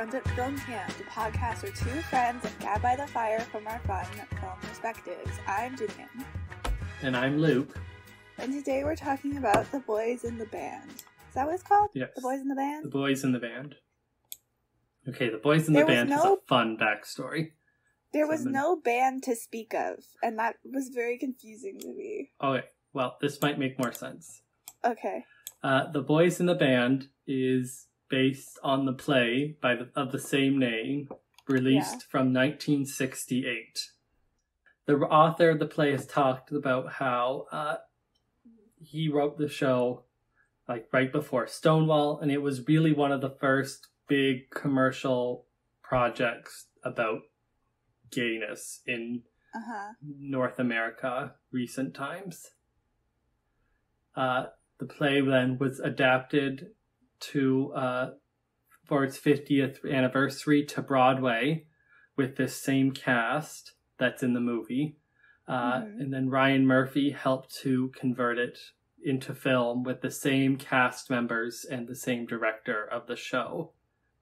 Hello, welcome Friends at Film Camp, the podcast where two friends gab by the fire from our fun film perspectives. I'm Jillian, And I'm Luke. and today we're talking about the boys in the band. Is that what it's called? Yes. The boys in the Band? The boys in the band. Okay, the boys in There the band has no- a fun backstory. There was no band to speak of, and that was very confusing to me. Okay, well, this might make more sense. Okay. Uh, the boys in the band is based on the play by the, of the same name, released Yeah. from 1968. The author of the play has talked about how uh, he wrote the show like right before Stonewall, and it was really one of the first big commercial projects about gayness in Uh huh. North America recent times. Uh, the play then was adapted to uh, for its 50th anniversary to Broadway with this same cast that's in the movie. Uh, Mhm. And then Ryan Murphy helped to convert it into film with the same cast members and the same director of the show.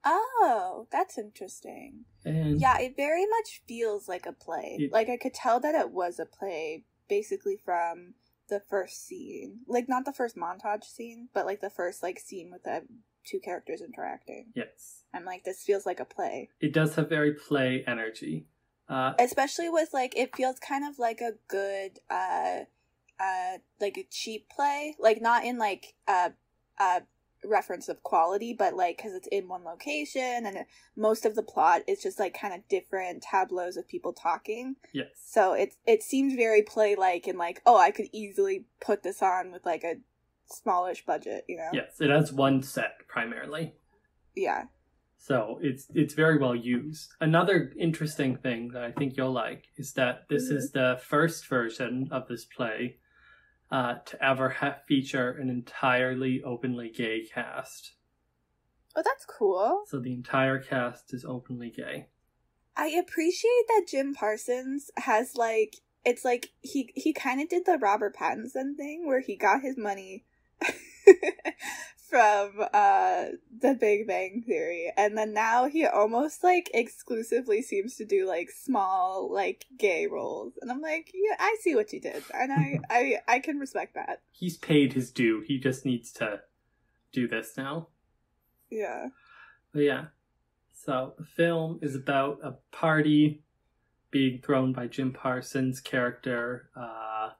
Oh, that's interesting. And Yeah, it very much feels like a play. It- like I could tell that it was a play basically from the first scene. Like not the first montage scene, but like the first like scene with the two characters interacting. yes, I'm like this feels like a play. it does have very play energy. Uh, Especially with like it feels kind of like a good uh uh like a cheap play. Like not in like uh uh reference of quality, but like because it's in one location and most of the plot is just like kind of different tableaus of people talking. yes. So it it seems very play like and like oh I could easily put this on with like a smallish budget, you know? Yes, it has one set primarily. Yeah. So it's it's very well used. Another interesting thing that I think you'll like is that this mm-hmm. is the first version of this play uh, to ever ha- feature an entirely openly gay cast. Oh, that's cool. So the entire cast is openly gay. I appreciate that Jim Parsons has like it's like he he kind of did the Robert Pattinson thing where he got his money from uh the Big Bang Theory and then now he almost like exclusively seems to do like small like gay roles and I'm like yeah I see what you did and I I I can respect that He's paid his due. He just needs to do this now. yeah But yeah. So the film is about a party being thrown by Jim Parsons' character, uh,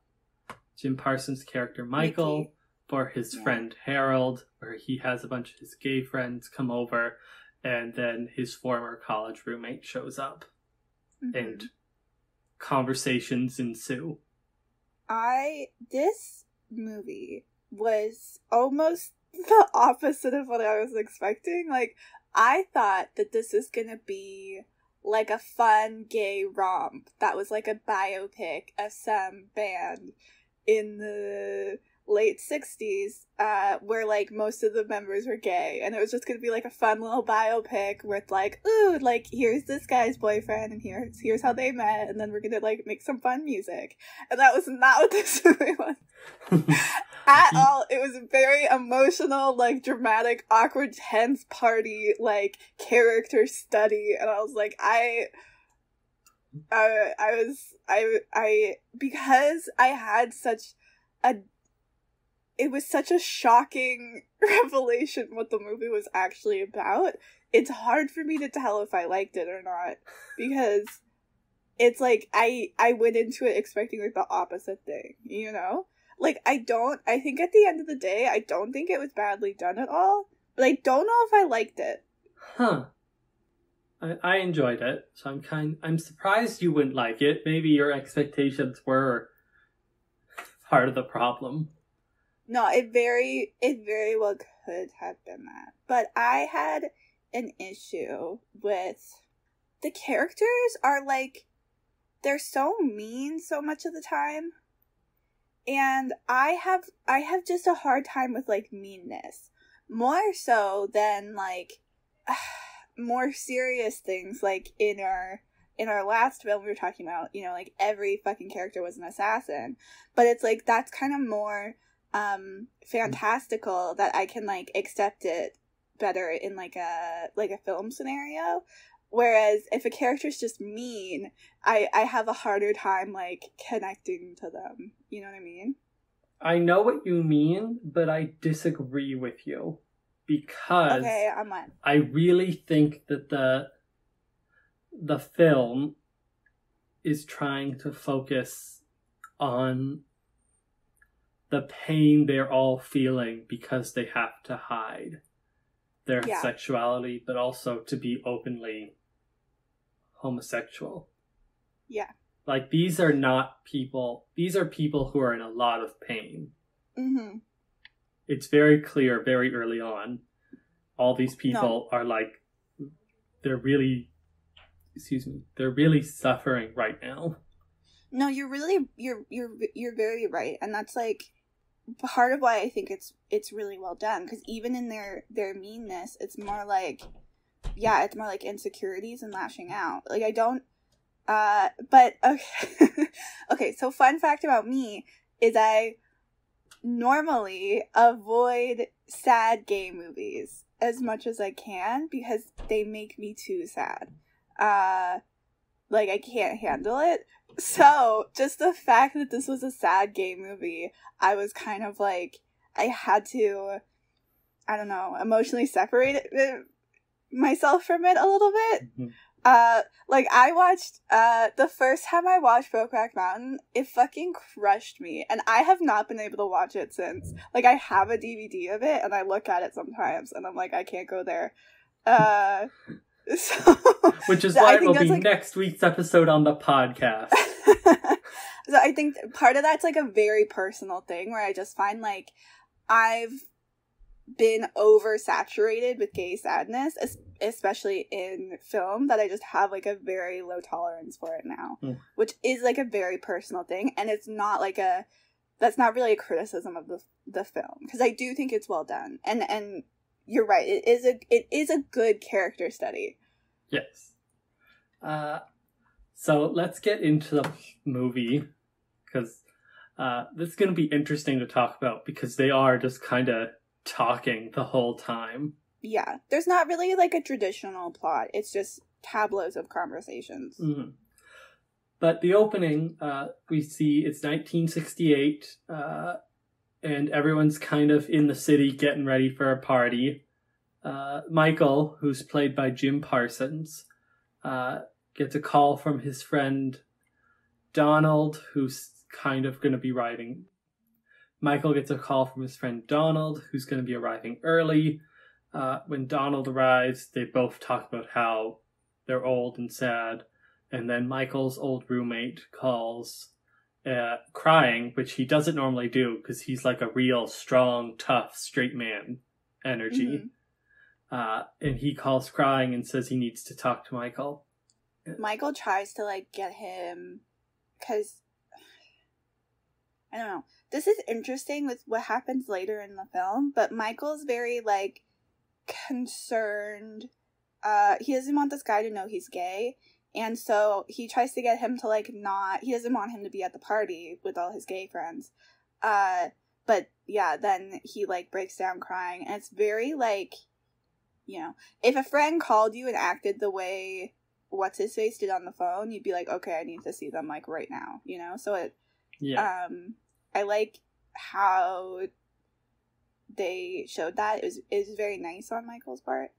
Jim Parsons' character Michael, Mickey. For his Yeah. friend Harold, where he has a bunch of his gay friends come over, and then his former college roommate shows up, Mhm. and conversations ensue. I this movie was almost the opposite of what I was expecting. Like I thought that this was gonna be like a fun gay romp that was like a biopic of some band in the late 60s uh where like most of the members were gay and it was just gonna be like a fun little biopic with like ooh like here's this guy's boyfriend and here's here's how they met and then we're gonna like make some fun music and that was not what this movie was at all. It was a very emotional, like dramatic, awkward, tense party, like character study, and I was like, I, I, I was, I, I, because I had such a, it was such a shocking revelation what the movie was actually about. It's hard for me to tell if I liked it or not because it's like I I went into it expecting like the opposite thing, you know? Like I don't I think at the end of the day I don't think it was badly done at all, but I don't know if I liked it. huh. I, I enjoyed it, so I'm kind. I'm surprised you wouldn't like it. Maybe your expectations were part of the problem. No, it very it very well could have been that. But I had an issue with the characters are like they're so mean so much of the time. And I have I have just a hard time with like meanness. More so than like more serious things like in our in our last film we were talking about, you know, like every fucking character was an assassin. But it's like that's kind of more um fantastical that I can like accept it better in like a like a film scenario. Whereas if a character's just mean, I I have a harder time like connecting to them. You know what I mean? I know what you mean, but I disagree with you because Okay, I'm on. I really think that the the film is trying to focus on the pain they're all feeling because they have to hide their Yeah. sexuality, but also to be openly homosexual. Yeah. Like these are not people, these are people who are in a lot of pain. Mm-hmm. It's very clear very early on. All these people are like, they're really, excuse me, they're really suffering right now. No, you're really you're you're you're very right, and that's like part of why I think it's it's really well done because even in their their meanness, it's more like yeah, it's more like insecurities and lashing out. Like I don't, uh, but okay, okay. So fun fact about me is I normally avoid sad gay movies as much as I can because they make me too sad. Uh, like I can't handle it. So, just the fact that this was a sad gay movie, I was kind of like, I had to, I don't know, emotionally separate it, myself from it a little bit. Mhm. Uh, like I watched, uh, the first time I watched Brokeback Mountain, it fucking crushed me, and I have not been able to watch it since. Like I have a DVD of it, and I look at it sometimes, and I'm like, I can't go there. Uh, so Which is So why it will be like- next week's episode on the podcast. so I think part of that's like a very personal thing where I just find like I've been oversaturated with gay sadness, especially in film, that I just have like a very low tolerance for it now, Mm. which is like a very personal thing, and it's not like a that's not really a criticism of the the film because I do think it's well done, and and you're right, it is a it is a good character study. Yes. Uh, so let's get into the movie because uh, this is going to be interesting to talk about because they are just kind of talking the whole time. Yeah, there's not really like a traditional plot. It's just tableaus of conversations. Mhm. But the opening, uh, we see it's 1968, uh, and everyone's kind of in the city getting ready for a party. Uh, Michael, who's played by Jim Parsons, uh, gets a call from his friend Donald, who's kind of going to be arriving. Michael gets a call from his friend Donald, who's going to be arriving early. Uh, when Donald arrives, they both talk about how they're old and sad. And then Michael's old roommate calls, uh, crying, which he doesn't normally do because he's like a real strong, tough, straight man energy. Mhm. Uh, and he calls crying and says he needs to talk to Michael. Michael tries to like get him because I don't know. This is interesting with what happens later in the film, but Michael's very like concerned. Uh, he doesn't want this guy to know he's gay, and so he tries to get him to like not. He doesn't want him to be at the party with all his gay friends. Uh, but yeah, then he like breaks down crying, and it's very like, you know, if a friend called you and acted the way what's his face did on the phone, you'd be like, okay, I need to see them like right now, you know. So it, Yeah. um, I like how they showed that. It was it was very nice on Michael's part.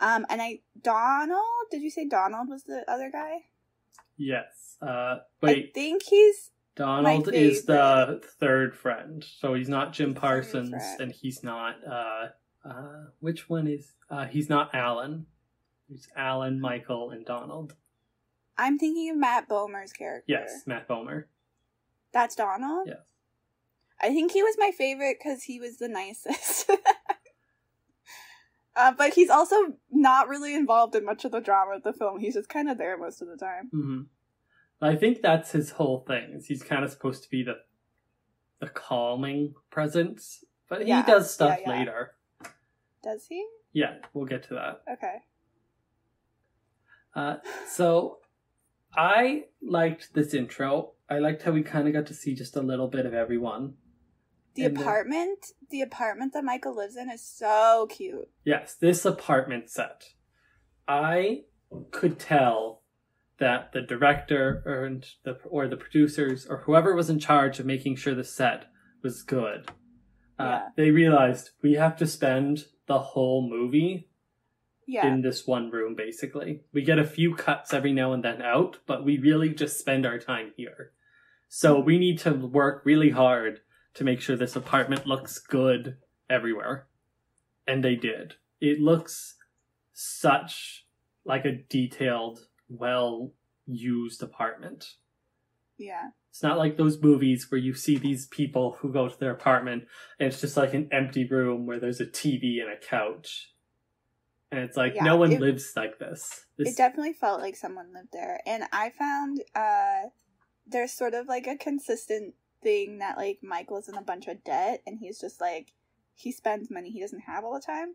Um, and I Donald, did you say Donald was the other guy? yes. Uh, I think he's Donald is the third friend. So he's not Jim Parsons and he's not, uh, uh, which one is, uh, he's not Alan. It's Alan, Michael, and Donald. I'm thinking of Matt Bomer's character. Yes, Matt Bomer. That's Donald? Yes. I think he was my favorite because he was the nicest. Uh, but he's also not really involved in much of the drama of the film. He's just kind of there most of the time. hmm I think that's his whole thing. Is he's kind of supposed to be the the calming presence, but Yeah, he does stuff yeah, yeah. later. Does he? Yeah, we'll get to that. Okay. Uh, so I liked this intro. I liked how we kind of got to see just a little bit of everyone. The And the- apartment, the apartment that Michael lives in is so cute. Yes, this apartment set. I could tell that the director or the or the producers or whoever was in charge of making sure the set was good. Uh, Yeah. They realized we have to spend the whole movie Yeah. in this one room. Basically, we get a few cuts every now and then out, but we really just spend our time here. So we need to work really hard to make sure this apartment looks good everywhere. And they did. It looks such like a detailed, well used apartment. yeah. It's not like those movies where you see these people who go to their apartment and it's just like an empty room where there's a TV and a couch. And it's like Yeah, no one it- lives like this. this It definitely felt like someone lived there. And I found uh there's sort of like a consistent thing that like Michael's in a bunch of debt and he's just like he spends money he doesn't have all the time.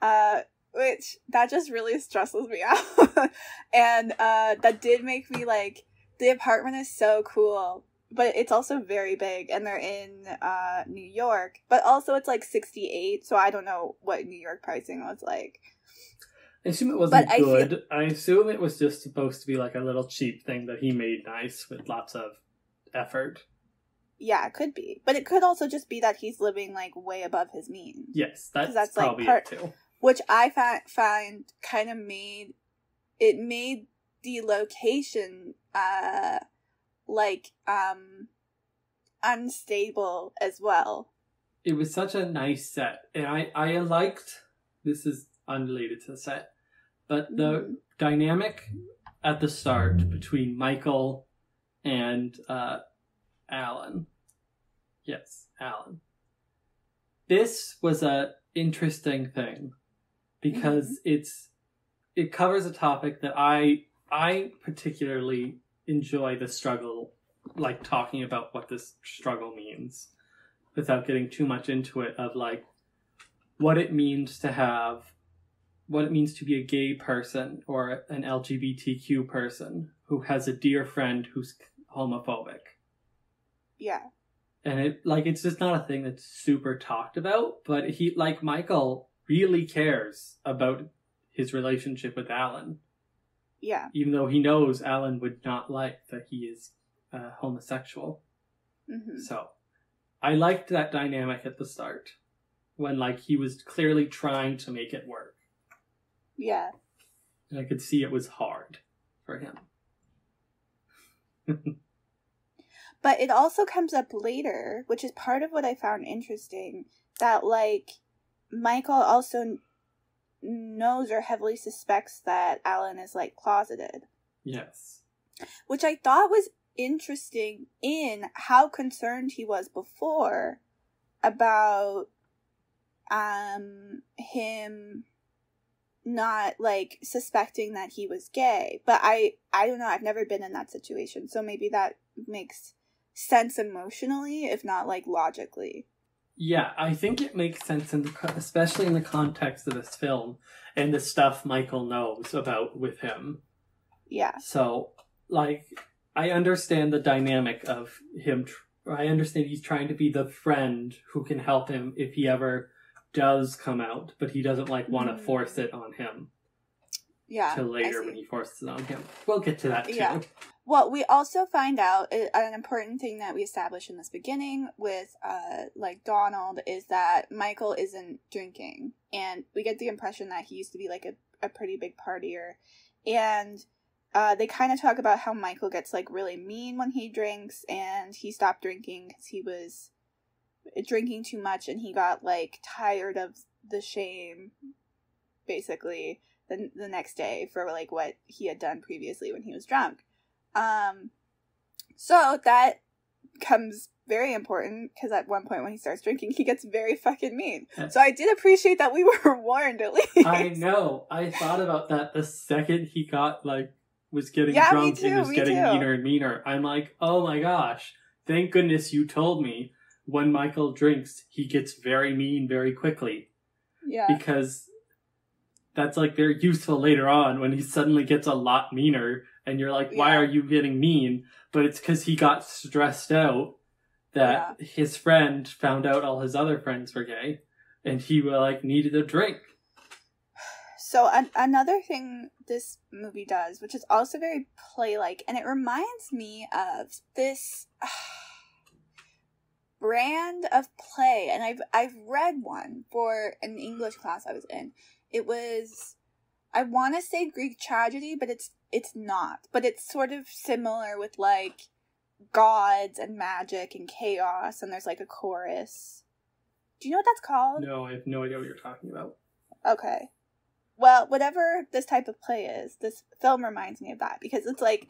Uh which that just really stresses me out. and uh that did make me like the apartment is so cool. But it's also very big and they're in uh New York. But also it's like sixty eight, so I don't know what New York pricing was like. I assume it wasn't But I feel- good. I assume it was just supposed to be like a little cheap thing that he made nice with lots of effort. Yeah, it could be. But it could also just be that he's living like way above his means. Yes, that's, that's, like, probably part- it too. Which I fi- find kind of made it made the location uh like um unstable as well. It was such a nice set, and I I liked. This is unrelated to the set, but the Mhm. dynamic at the start between Michael and uh, Alan. Yes, Alan. This was a interesting thing because mm-hmm. it's it covers a topic that I I particularly enjoy the struggle like talking about what this struggle means without getting too much into it of like what it means to have what it means to be a gay person or an LGBTQ person who has a dear friend who's homophobic. Yeah. And it like it's just not a thing that's super talked about, but he like Michael really cares about his relationship with Alan, Yeah. even though he knows Alan would not like that he is uh, homosexual. hmm So I liked that dynamic at the start when like he was clearly trying to make it work. Yeah. And I could see it was hard for him. But it also comes up later, which is part of what I found interesting, that like Michael also knows or heavily suspects that Alan is like closeted, Yes. which I thought was interesting in how concerned he was before about um him not like suspecting that he was gay but i i don't know i've never been in that situation so maybe that makes sense emotionally if not like logically Yeah, I think it makes sense in the, especially in the context of this film and the stuff Michael knows about with him. yeah So, like, I understand the dynamic of him. Tr- I understand he's trying to be the friend who can help him if he ever does come out, but he doesn't like want to Mhm. force it on him yeah till later when he forces it on him. We'll get to that too. Yeah. Well, we also find out an important thing that we establish in this beginning with uh like Donald is that Michael isn't drinking and we get the impression that he used to be like a, a pretty big partier and uh they kind of talk about how Michael gets like really mean when he drinks and he stopped drinking cuz he was drinking too much and he got like tired of the shame basically the, the next day for like what he had done previously when he was drunk um, so that comes very important because at one point when he starts drinking, he gets very fucking mean. So I did appreciate that we were warned at least. I know. I thought about that the second he got like was getting Yeah, drunk too, and was getting too. meaner and meaner. I'm like, oh my gosh! Thank goodness you told me. When Michael drinks, he gets very mean very quickly Yeah, because that's like very useful later on when he suddenly gets a lot meaner, and you're like, why Yeah. are you getting mean? But it's because he got stressed out that his friend found out all his other friends were gay, and he like needed a drink. So an- another thing this movie does, which is also very play-like, and it reminds me of this brand of play, and I've I've read one for an English class I was in. It was I want to say Greek tragedy, but it's it's not. But it's sort of similar with like gods and magic and chaos, and there's like a chorus. Do you know what that's called? No, I have no idea what you're talking about. Okay. Well, whatever this type of play is, this film reminds me of that because it's like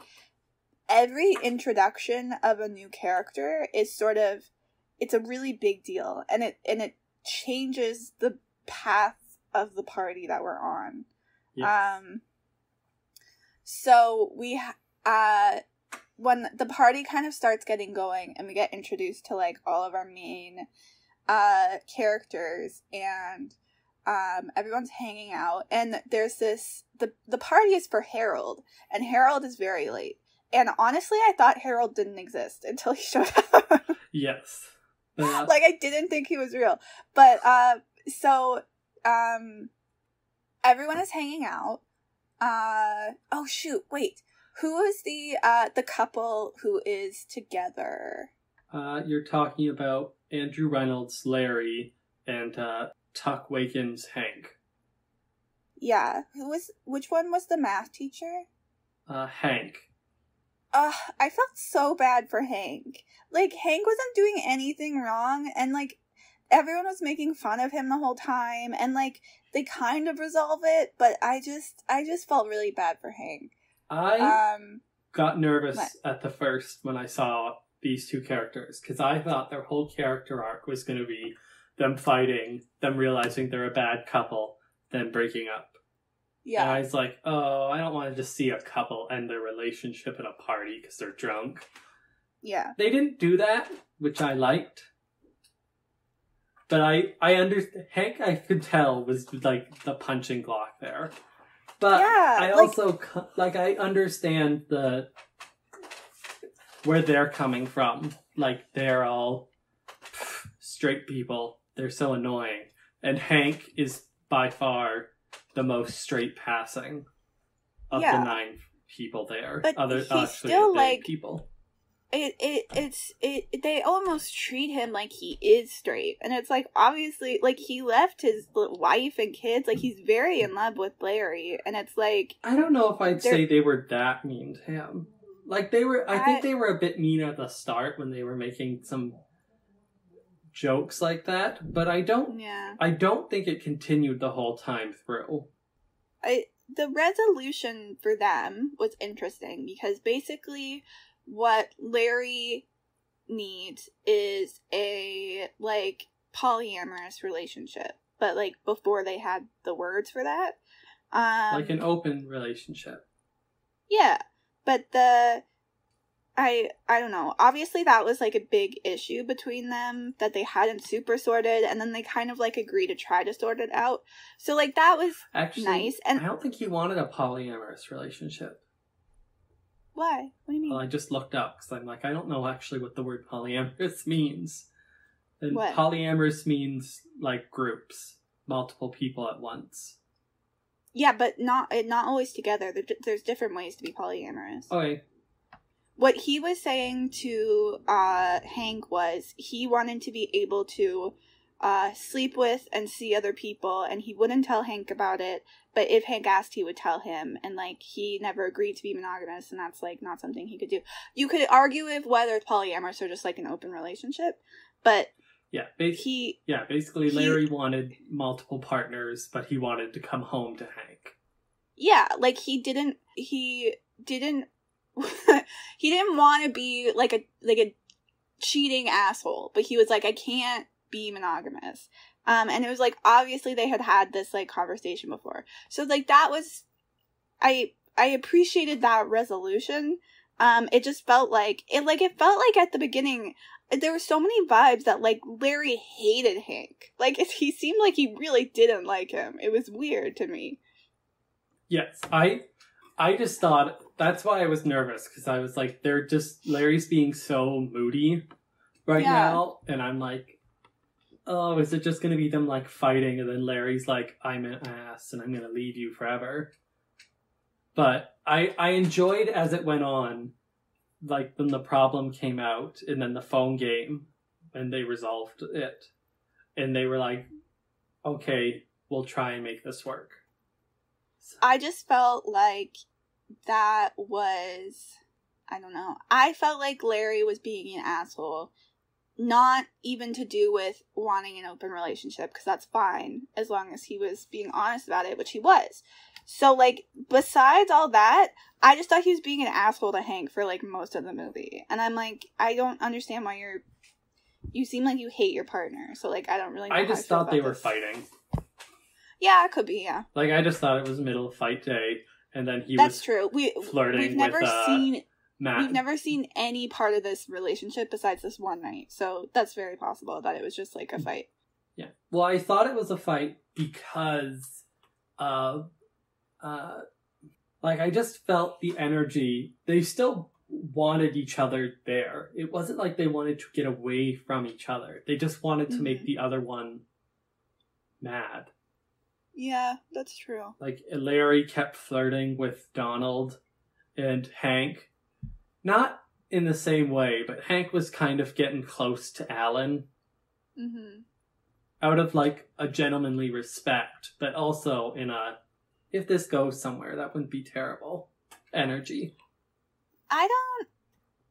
every introduction of a new character is sort of it's a really big deal and it and it changes the path of the party that we're on. Yes. Um so we uh when the party kind of starts getting going and we get introduced to like all of our main uh characters and um everyone's hanging out and there's this the the party is for Harold and Harold is very late. And honestly, I thought Harold didn't exist until he showed up. yes. Uh, like I didn't think he was real. But uh so um everyone is hanging out. Uh oh shoot, wait. Who is the uh the couple who is together? uh, you're talking about Andrew Rannells, Larry, and uh, Tuc Watkins, Hank. Yeah, who was which one was the math teacher? Uh, Hank. Ugh, I felt so bad for Hank. Like Hank wasn't doing anything wrong and like everyone was making fun of him the whole time and like they kind of resolve it, but I just I just felt really bad for Hank. I Um got nervous what? at the first when I saw these two characters because I thought their whole character arc was going to be them fighting, them realizing they're a bad couple, then breaking up. And yeah. I was like, oh, I don't want to just see a couple end their relationship at a party because they're drunk. Yeah. They didn't do that, which I liked. But I, I understand. Hank, I could tell was like the punching clock there. But Yeah, I like- also like I understand the where they're coming from. Like they're all straight people. They're so annoying, and Hank is by far the most straight passing of Yeah. the nine people there. But Other he's still, like- people. It it it's it they almost treat him like he is straight. And it's like obviously like he left his wife and kids, like he's very in love with Larry and it's like I don't know if I'd say they were that mean to him. Like they were, I think I- they were a bit mean at the start when they were making some jokes like that. But I don't, yeah. I don't think it continued the whole time through. I the resolution for them was interesting because basically what Larry needs is a like polyamorous relationship, but like before they had the words for that. Um like an open relationship. Yeah, but the I I don't know. Obviously that was like a big issue between them that they hadn't super sorted and then they kind of like agree to try to sort it out. So like that was Actually, nice and I don't think he wanted a polyamorous relationship. Why? What do you mean? Well, I just looked up because I'm like, I don't know actually what the word polyamorous means. And What? polyamorous means like groups, multiple people at once. Yeah, but not not always together. There's different ways to be polyamorous. Okay, What he was saying to uh, Hank was he wanted to be able to uh, sleep with and see other people, and he wouldn't tell Hank about it. But if Hank asked, he would tell him, and like he never agreed to be monogamous, and that's like not something he could do. You could argue if whether it's polyamorous or just like an open relationship, but yeah, bas- he Yeah, basically, He- Larry wanted multiple partners, but he wanted to come home to Hank. yeah like he didn't he didn't he didn't want to be like a like a cheating asshole but he was like i can't be monogamous. Um and it was like obviously they had had this like conversation before. So like that was i i appreciated that resolution. Um it just felt like it like it felt like at the beginning there were so many vibes that like larry hated hank. Like he seemed like he really didn't like him. It was weird to me. Yes, I, I just thought that's why I was nervous because I was like, they're just Larry's being so moody right Yeah. now, and I'm like, oh, is it just gonna be them like fighting, and then Larry's like, I'm an ass, and I'm gonna leave you forever. But I I enjoyed as it went on, like when the problem came out, and then the phone game, and they resolved it, and they were like, okay, we'll try and make this work. I just felt like that was I don't know. I felt like Larry was being an asshole. Not even to do with wanting an open relationship because that's fine as long as he was being honest about it, which he was. So like besides all that, I just thought he was being an asshole to Hank for like most of the movie. And I'm like I don't understand why you're you seem like you hate your partner. So like I don't really know I just thought they about were this. fighting. Yeah, it could be, yeah. Like I just thought it was middle fight day, and then he That's was true. We flirting we've never with, uh, seen Matt. We've never seen any part of this relationship besides this one night, so that's very possible that it was just like a fight. Yeah. Well, I thought it was a fight because of, uh, like I just felt the energy. They still wanted each other there. It wasn't like they wanted to get away from each other. They just wanted to make Mhm. the other one mad. Yeah, that's true. Like Larry kept flirting with Donald and Hank. Not in the same way, but Hank was kind of getting close to Alan hmm out of like a gentlemanly respect, but also in a if this goes somewhere, that wouldn't be terrible energy. I don't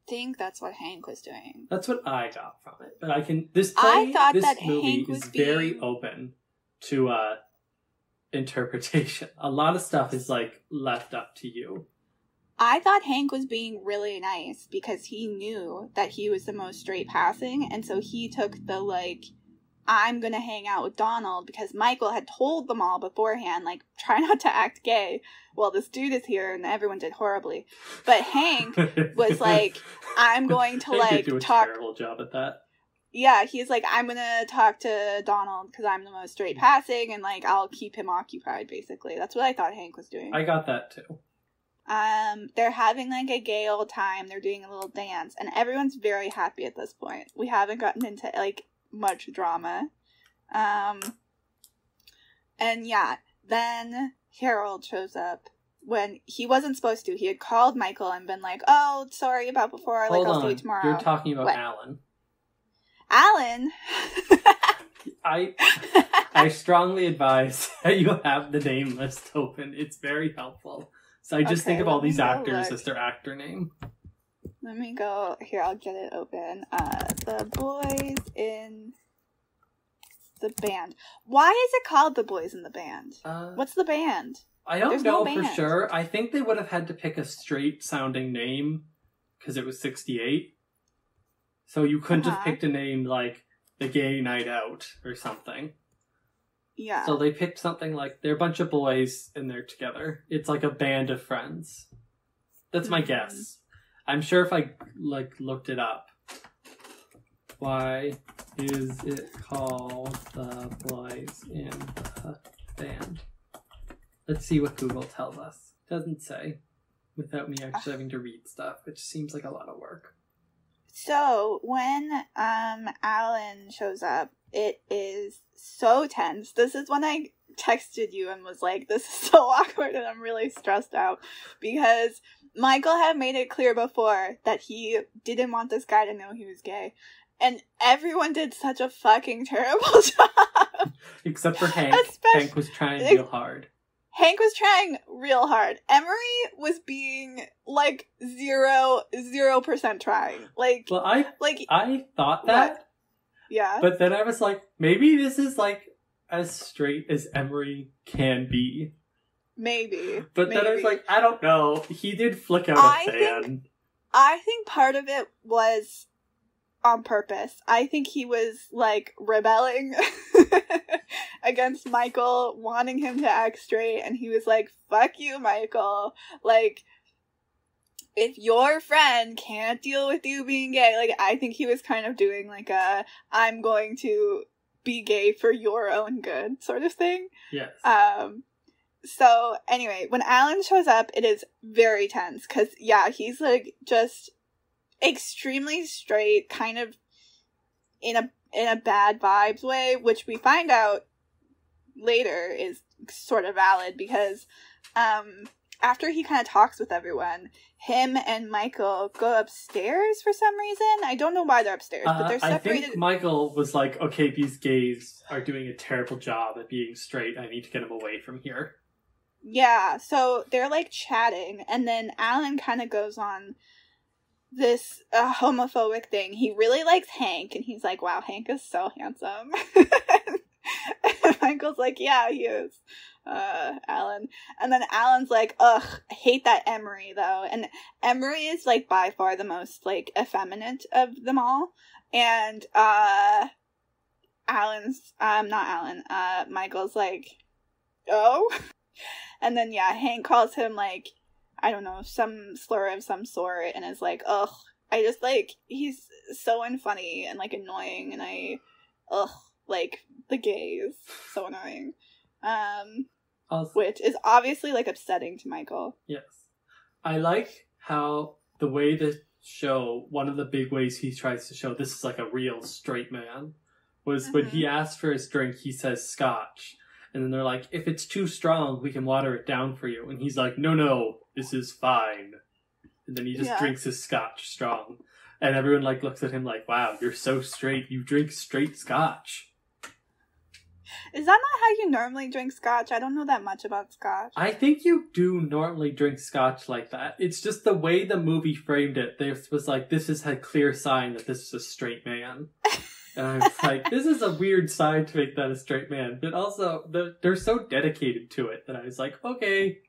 think that's what Hank was doing. That's what I got from it. But I can this play I thought this that movie Hank was is very open to uh interpretation. A lot of stuff is like left up to you. I thought Hank was being really nice because he knew that he was the most straight passing, and so he took the like, I'm gonna hang out with Donald because Michael had told them all beforehand, like, try not to act gay. Well, this dude is here, and everyone did horribly. But Hank was like, I'm going to like do a talk terrible job at that. yeah, he's like, I'm gonna talk to Donald because I'm the most straight passing, and like, I'll keep him occupied. Basically, that's what I thought Hank was doing. I got that too. Um, they're having like a gay old time. They're doing a little dance, and everyone's very happy at this point. We haven't gotten into like much drama. Um, and yeah, then Harold shows up when he wasn't supposed to. He had called Michael and been like, "Oh, sorry about before. Like, Hold I'll on. see you tomorrow." You're talking about What? Alan. Alan. I I strongly advise that you have the name list open. It's very helpful. So I just Okay, think of all these actors look. as their actor name. Let me go here. I'll get it open. Uh, the boys in the band. Why is it called the boys in the band? Uh, What's the band? I don't there's no know for sure. I think they would have had to pick a straight sounding name because it was 68. So you couldn't Uh-huh. have picked a name like The Gay Night Out or something. Yeah. So they picked something like they're a bunch of boys and they're together. It's like a band of friends. That's my Mhm. guess. I'm sure if I like looked it up. Why is it called the boys in the band? Let's see what Google tells us. Doesn't say. Without me actually having to read stuff, which seems like a lot of work. So when um Alan shows up, it is so tense. This is when I texted you and was like, "This is so awkward," and I'm really stressed out because Michael had made it clear before that he didn't want this guy to know he was gay, and everyone did such a fucking terrible job. Except for Hank. Especially- Hank was trying real hard. Hank was trying real hard. Emory was being like zero zero percent trying. Like Well, I like I thought that. Yeah. But then I was like, maybe this is like as straight as Emory can be. Maybe. But then I was like, I don't know. He did flick out a I fan. think- I think part of it was on purpose. I think he was like rebelling against Michael, wanting him to act straight, and he was like, fuck you, Michael. Like, if your friend can't deal with you being gay, like, I think he was kind of doing like a, I'm going to be gay for your own good sort of thing. yes. Um, so anyway, when Alan shows up, it is very tense because yeah, he's like just extremely straight, kind of in a in a bad vibes way, which we find out later is sort of valid because um after he kind of talks with everyone, him and Michael go upstairs for some reason. I don't know why they're upstairs, but Uh, they're separated. I think Michael was like, okay, these gays are doing a terrible job at being straight. I need to get them away from here. Yeah, so they're like chatting, and then Alan kind of goes on this uh, homophobic thing. He really likes Hank, and he's like, "Wow, Hank is so handsome." and Michael's like, "Yeah, he is." Uh, Alan, and then Alan's like, "Ugh, I hate that Emory though." And Emory is like by far the most like effeminate of them all, and uh, Alan's um not Alan, uh, Michael's like, "Oh." And then yeah, Hank calls him like I don't know, some slur of some sort and is like, ugh. I just like he's so unfunny and like annoying and I ugh like the gays. So annoying. Um Also, which is obviously like upsetting to Michael. yes. I like how the way the show, one of the big ways he tries to show this is like a real straight man, was when he asks for his drink, he says scotch. And then they're like, if it's too strong, we can water it down for you. And he's like, no, no, this is fine. And then he just Yeah. drinks his scotch strong. And everyone like looks at him like, wow, you're so straight. You drink straight scotch. Is that not how you normally drink scotch? I don't know that much about scotch. I think you do normally drink scotch like that. It's just the way the movie framed it. This was like, this is a clear sign that this is a straight man. And I was like, this is a weird sign to make that a straight man. But also, the, they're so dedicated to it that I was like, okay.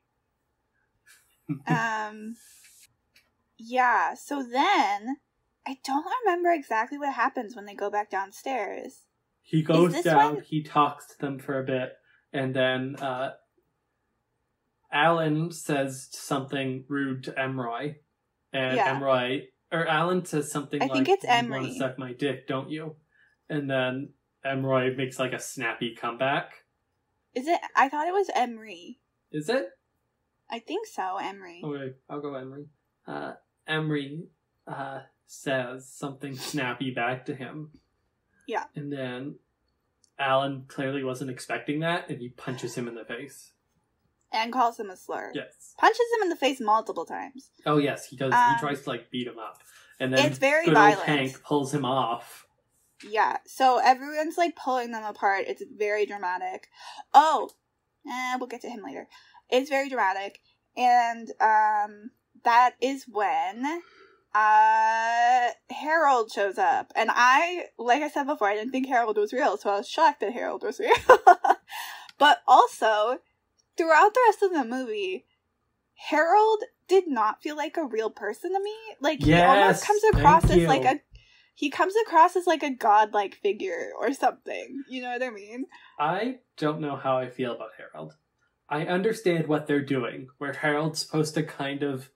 um yeah, so then I don't remember exactly what happens when they go back downstairs. He goes down, one- he talks to them for a bit, and then uh, Alan says something rude to Emroy. And Yeah. Emroy, or Alan says something I like, think it's You want to suck my dick, don't you? And then Emroy makes like a snappy comeback. Is it I thought it was Emory. Is it? I think so, Emory. Okay, I'll go Emory. Uh, Emory uh, says something snappy back to him. Yeah. And then Alan clearly wasn't expecting that, and he punches him in the face. And calls him a slur. Yes. Punches him in the face multiple times. Oh yes, he does. Um, he tries to like beat him up, and then It's very good violent. old Hank pulls him off. Yeah, so everyone's like pulling them apart. It's very dramatic. Oh, eh, we'll get to him later. It's very dramatic, and um, that is when uh Harold shows up, and I, like I said before, I didn't think Harold was real, so I was shocked that Harold was real. but also, throughout the rest of the movie, Harold did not feel like a real person to me. Like he almost comes across as like a he comes across as like a godlike figure or something. You know what I mean? I don't know how I feel about Harold. I understand what they're doing, where Harold's supposed to kind of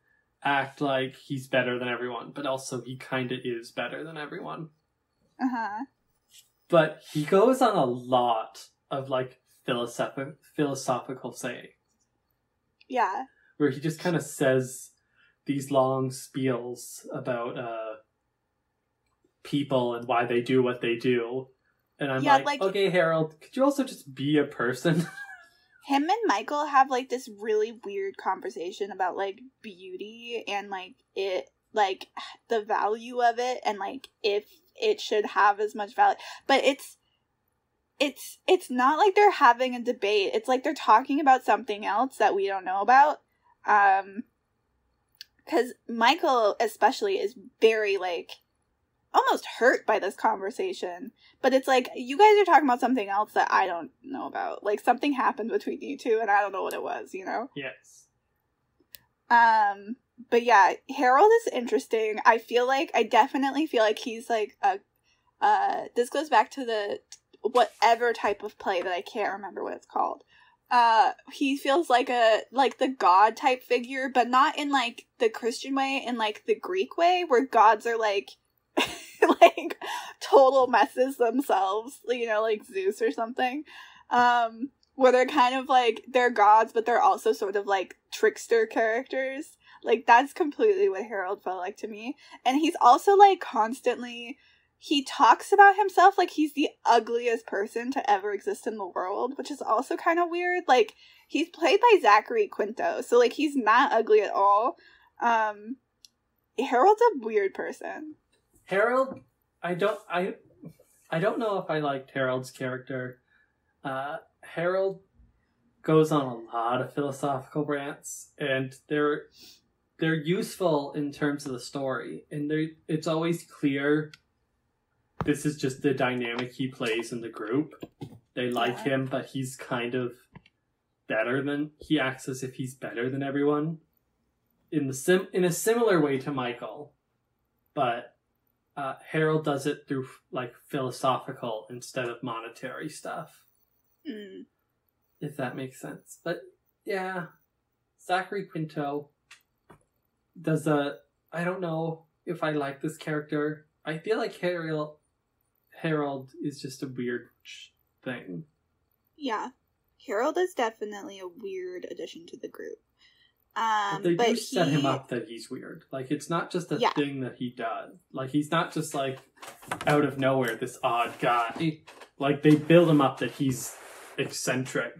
act like he's better than everyone, but also he kind of is better than everyone. Uh huh. But he goes on a lot of like philosophic philosophical saying, Yeah. where he just kind of says these long spiels about uh people and why they do what they do. And I'm Yeah, like, like- okay, Harold, could you also just be a person? Him and Michael have like this really weird conversation about like beauty and like it like the value of it and like if it should have as much value. But it's it's it's not like they're having a debate. It's like they're talking about something else that we don't know about. Um cuz Michael especially is very like almost hurt by this conversation. But it's like you guys are talking about something else that I don't know about. Like something happened between you two and I don't know what it was, you know? yes. Um but yeah, Harold is interesting. I feel like I definitely feel like he's like a uh this goes back to the whatever type of play that I can't remember what it's called. Uh he feels like a like the god type figure, but not in like the Christian way, in like the Greek way where gods are like like total messes themselves, you know, like Zeus or something. Um where they're kind of like they're gods but they're also sort of like trickster characters. Like that's completely what Harold felt like to me. And he's also like constantly he talks about himself like he's the ugliest person to ever exist in the world, which is also kind of weird. Like he's played by Zachary Quinto, so like he's not ugly at all. Um Harold's a weird person. Harold, I don't I I don't know if I liked Harold's character. Uh Harold goes on a lot of philosophical rants and they're they're useful in terms of the story and they it's always clear this is just the dynamic he plays in the group. They like Yeah. him, but he's kind of better than he acts as if he's better than everyone. In the sim in a similar way to Michael. But uh, Harold does it through like philosophical instead of monetary stuff, Mm. if that makes sense. But yeah, Zachary Quinto does a. I don't know if I like this character. I feel like Harold Harold is just a weird thing. Yeah. Harold is definitely a weird addition to the group. But Um, they but do set him up that he's weird. Like it's not just a Yeah. thing that he does. Like he's not just like out of nowhere this odd guy. Like they build him up that he's eccentric.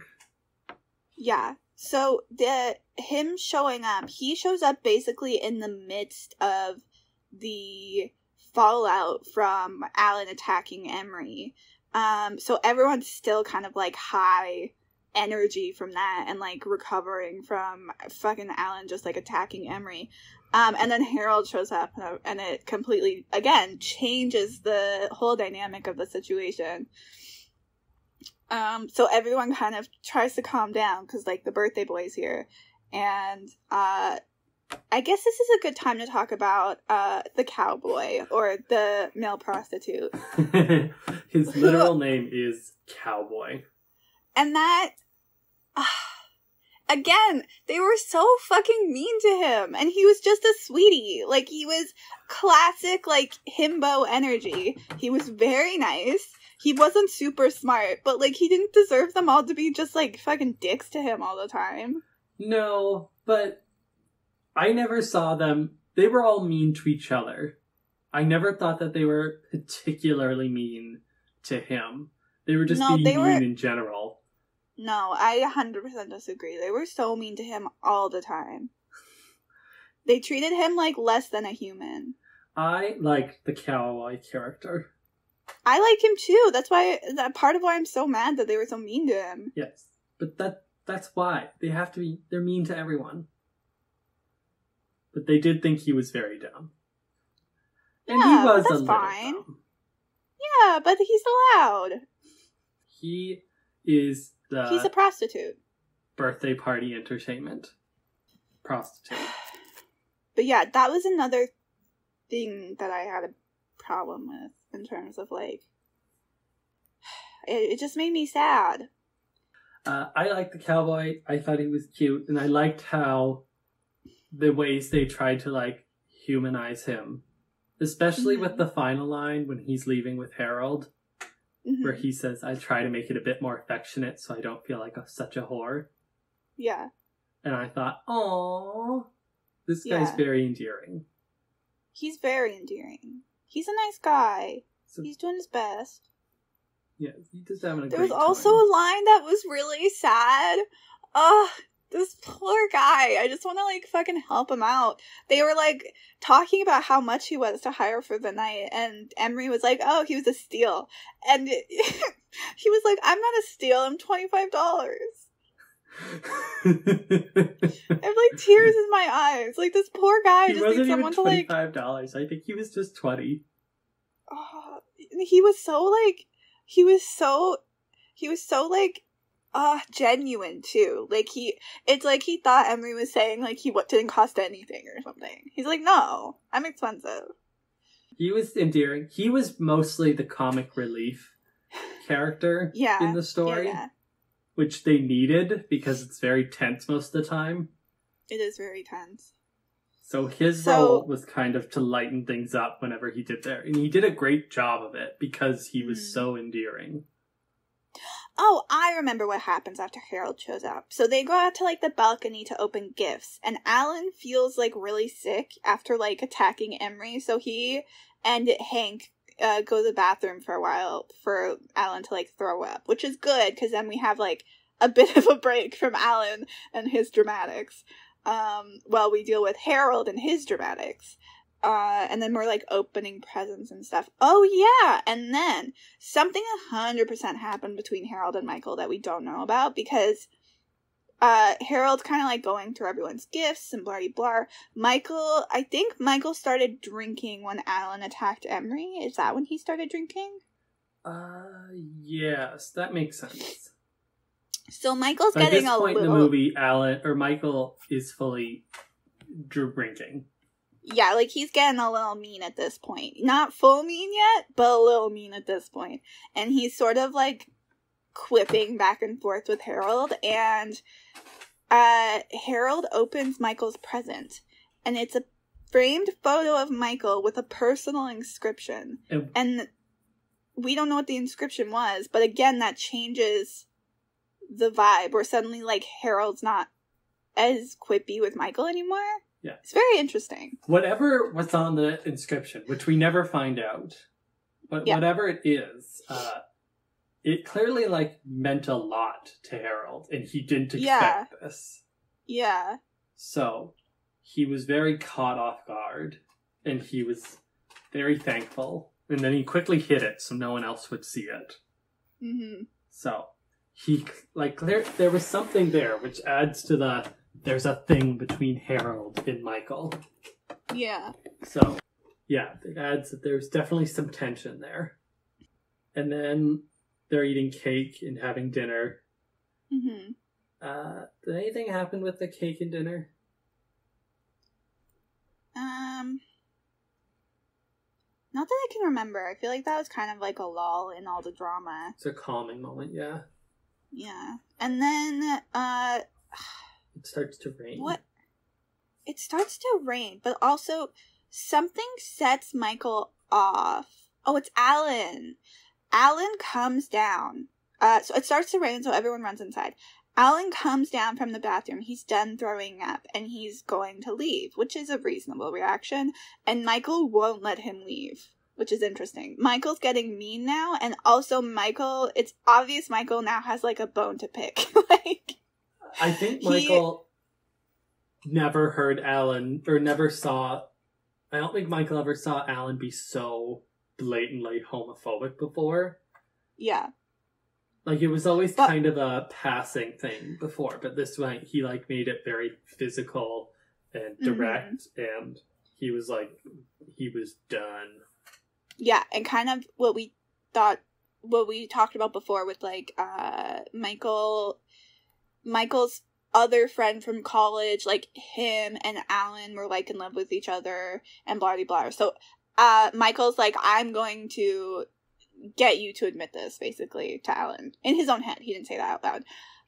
Yeah. So the him showing up, he shows up basically in the midst of the fallout from Alan attacking Emory. Um, so everyone's still kind of like high energy from that and like recovering from fucking Alan just like attacking Emory. Um, and then Harold shows up and, and it completely again changes the whole dynamic of the situation. Um, so everyone kind of tries to calm down because like the birthday boy's here, and uh, I guess this is a good time to talk about uh the cowboy or the male prostitute, His literal name is Cowboy. And that. Again, they were so fucking mean to him, and he was just a sweetie. Like, he was classic, like, himbo energy. He was very nice. He wasn't super smart, but, like, he didn't deserve them all to be just, like, fucking dicks to him all the time. No, but I never saw them. They were all mean to each other. I never thought that they were particularly mean to him. They were just No, being they mean were- in general. No, I 100% disagree. They were so mean to him all the time. They treated him like less than a human. I like the cowboy character. I like him too. That's why that part of why I'm so mad that they were so mean to him. Yes, but that that's why they have to be. They're mean to everyone. But they did think he was very dumb, and Yeah, he was that's a fine. dumb. Yeah, but he's allowed. He is the he's a prostitute. birthday party entertainment prostitute. But yeah, that was another thing that I had a problem with in terms of like it, it just made me sad. Uh, I liked the cowboy. I thought he was cute, and I liked how the ways they tried to like humanize him, especially with Mhm. the final line when he's leaving with Harold, Mhm. where he says, "I try to make it a bit more affectionate, so I don't feel like a, such a whore." Yeah. And I thought, "Oh, this guy's Yeah. very endearing." He's very endearing. He's a nice guy. So He's doing his best. yeah, he just having a There great was also time. a line that was really sad. Ugh, this poor guy. I just want to like fucking help him out. They were like talking about how much he was to hire for the night, and Emory was like, "Oh, he was a steal," and he was like, "I'm not a steal. I'm twenty five dollars." I have like tears in my eyes. Like this poor guy he just needs someone to like. five dollars. I think he was just twenty. Oh, he was so like he was so he was so like uh genuine too like he it's like he thought emory was saying like he what didn't cost anything or something he's like no i'm expensive He was endearing. He was mostly the comic relief character yeah in the story, yeah, yeah. which they needed because it's very tense most of the time. it is very tense So his So- role was kind of to lighten things up whenever he did there. And he did a great job of it because he was Mm. so endearing. Oh i remember what happens after harold shows up so they go out to like the balcony to open gifts and alan feels like really sick after like attacking emory so he and hank uh, go to the bathroom for a while for Alan to like throw up, which is good because then we have like a bit of a break from Alan and his dramatics, um, while we deal with Harold and his dramatics. Uh, and then we're like opening presents and stuff. Oh yeah, and then something a hundred percent happened between Harold and Michael that we don't know about because uh Harold's kind of like going through everyone's gifts and blah blah. Michael, I think Michael started drinking when Alan attacked Emory. Is that when he started drinking? Uh, yes, that makes sense. So Michael's By getting this a point little in the movie, Alan or Michael is fully drinking. Yeah, like he's getting a little mean at this point. Not full mean yet, but a little mean at this point. And he's sort of like quipping back and forth with Harold and uh Harold opens Michael's present and it's a framed photo of Michael with a personal inscription. And And we don't know what the inscription was, but again that changes the vibe where suddenly like Harold's not as quippy with Michael anymore. Yeah. It's very interesting. whatever was on the inscription, which we never find out, but Yeah. whatever it is, uh, it clearly like meant a lot to Harold, and he didn't expect Yeah. this. Yeah. So he was very caught off guard, and he was very thankful. And then he quickly hid it so no one else would see it. hmm So he like there there was something there which adds to the there's a thing between Harold and Michael. Yeah. So yeah, it adds that there's definitely some tension there. And then they're eating cake and having dinner. hmm Uh did anything happen with the cake and dinner? Um. Not that I can remember. I feel like that was kind of like a lull in all the drama. It's a calming moment, yeah. Yeah. And then, uh, starts to rain. what? It starts to rain, but also something sets Michael off. Oh, it's Alan. Alan comes down. Uh, so it starts to rain, so everyone runs inside. Alan comes down from the bathroom. He's done throwing up and he's going to leave, which is a reasonable reaction. And Michael won't let him leave, which is interesting. Michael's getting mean now, and also Michael, it's obvious Michael now has like a bone to pick. like, I think He- Michael never heard Alan or never saw I don't think Michael ever saw Alan be so blatantly homophobic before. yeah. Like it was always But- kind of a passing thing before, but this one he like made it very physical and Mhm. direct, and he was like he was done. Yeah, and kind of what we thought what we talked about before with like uh Michael Michael's other friend from college, like him and Alan were like in love with each other and blah blah blah. So uh Michael's like, I'm going to get you to admit this, basically, to Alan. In his own head. He didn't say that out loud.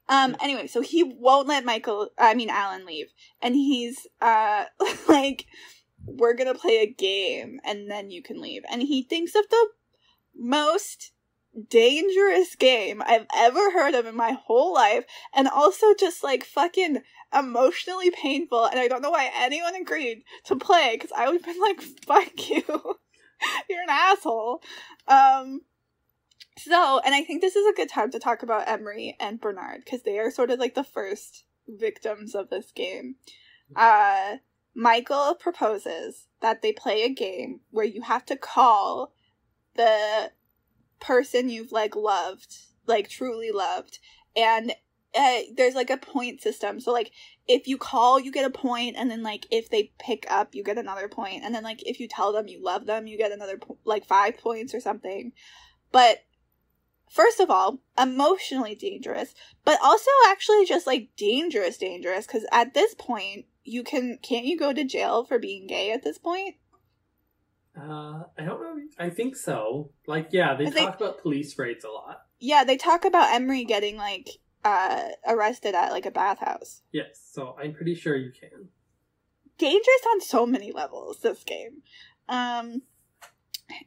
Um anyway, so he won't let Michael I mean Alan leave. And he's uh like we're gonna play a game and then you can leave. And he thinks of the most dangerous game I've ever heard of in my whole life, and also just like fucking emotionally painful. And I don't know why anyone agreed to play because I would have been like, fuck you. You're an asshole. Um, so, and I think this is a good time to talk about Emory and Bernard because they are sort of like the first victims of this game. Uh, Michael proposes that they play a game where you have to call the person you've like loved, like truly loved, and uh, there's like a point system. So like if you call, you get a point, and then like if they pick up, you get another point, and then like if you tell them you love them, you get another po- like five points or something. But first of all, emotionally dangerous, but also actually just like dangerous, dangerous. Because at this point, you can can't you go to jail for being gay at this point? Uh, I don't know. I think so. Like, yeah, they talk about police raids a lot. Yeah, they talk about Emory getting like uh arrested at like a bathhouse. Yes, so I'm pretty sure you can. Dangerous on so many levels this game. Um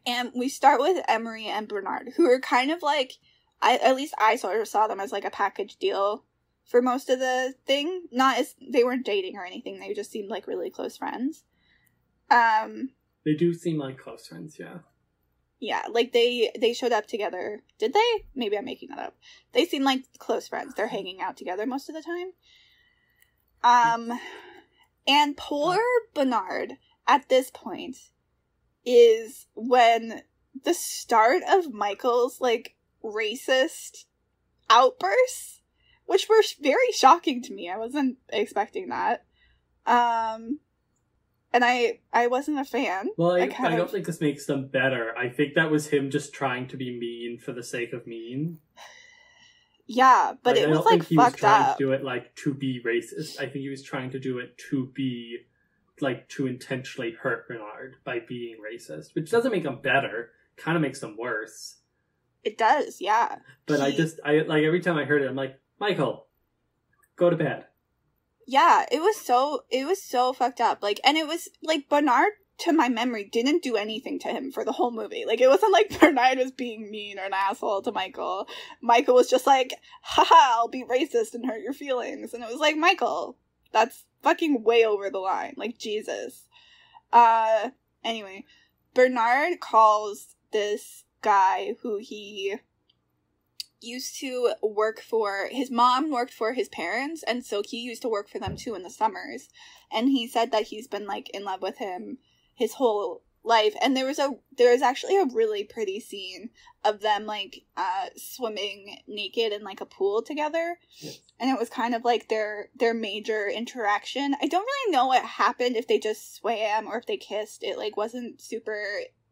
and we start with Emory and Bernard, who are kind of like I at least I sort of saw them as like a package deal for most of the thing. Not as they weren't dating or anything, they just seemed like really close friends. Um They do seem like close friends, yeah. Yeah, like they they showed up together. Did they? Maybe I'm making that up. They seem like close friends. They're hanging out together most of the time. Um and poor Bernard at this point is when the start of Michael's like racist outbursts, which were very shocking to me. I wasn't expecting that. Um and I I wasn't a fan. Well, I, I I, don't of- think this makes them better. I think that was him just trying to be mean for the sake of mean. Yeah, but Like, it I was don't like think he was trying up. to do it like to be racist. I think he was trying to do it to be like to intentionally hurt Bernard by being racist, which doesn't make him better. Kind of makes them worse. It does, yeah. But I just I like every time I heard it, I'm like, Michael, go to bed. Yeah, it was so it was so fucked up. Like and it was like Bernard to my memory didn't do anything to him for the whole movie. Like it wasn't like Bernard was being mean or an asshole to Michael. Michael was just like, haha, I'll be racist and hurt your feelings. And it was like, Michael, that's fucking way over the line. Like Jesus. Uh anyway, Bernard calls this guy who he used to work for his mom worked for his parents and so he used to work for them too in the summers. And he said that he's been like in love with him his whole life. And there was a there was actually a really pretty scene of them like uh swimming naked in like a pool together. Yes. and it was kind of like their their major interaction. I don't really know what happened if they just swam or if they kissed. It like wasn't super